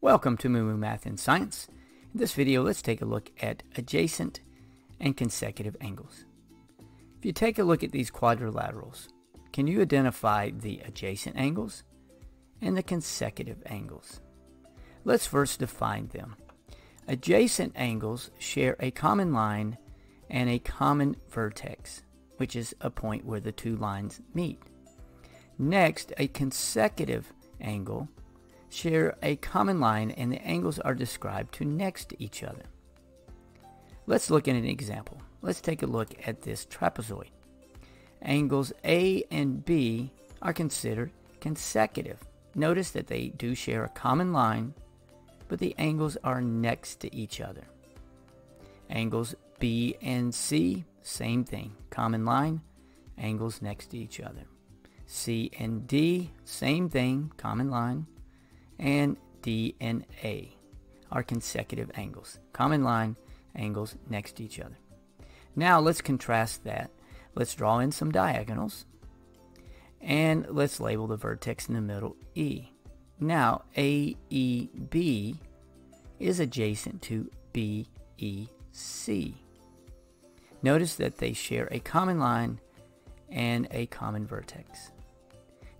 Welcome to Moo Math and Science. In this video, let's take a look at adjacent and consecutive angles. If you take a look at these quadrilaterals, can you identify the adjacent angles and the consecutive angles? Let's first define them. Adjacent angles share a common line and a common vertex, which is a point where the two lines meet. Next, a consecutive angle share a common line and the angles are described to next to each other. Let's look at an example. Let's take a look at this trapezoid. Angles A and B are considered consecutive. Notice that they do share a common line, but the angles are next to each other. Angles B and C, same thing. Common line, angles next to each other. C and D, same thing, common line and D and A are consecutive angles. Common line angles next to each other. Now let's contrast that. Let's draw in some diagonals. And let's label the vertex in the middle E. Now AEB is adjacent to BEC. Notice that they share a common line and a common vertex.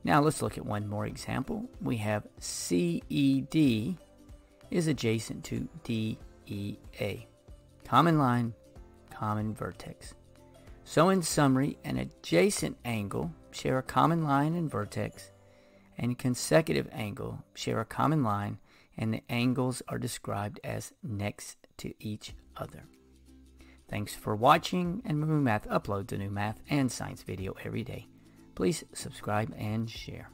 Now let's look at one more example. We have CED is adjacent to DEA. Common line, common vertex. So in summary, an adjacent angle share a common line and vertex, and consecutive angle share a common line, and the angles are described as next to each other. Thanks for watching, and Moo Math uploads a new math and science video every day. Please subscribe and share.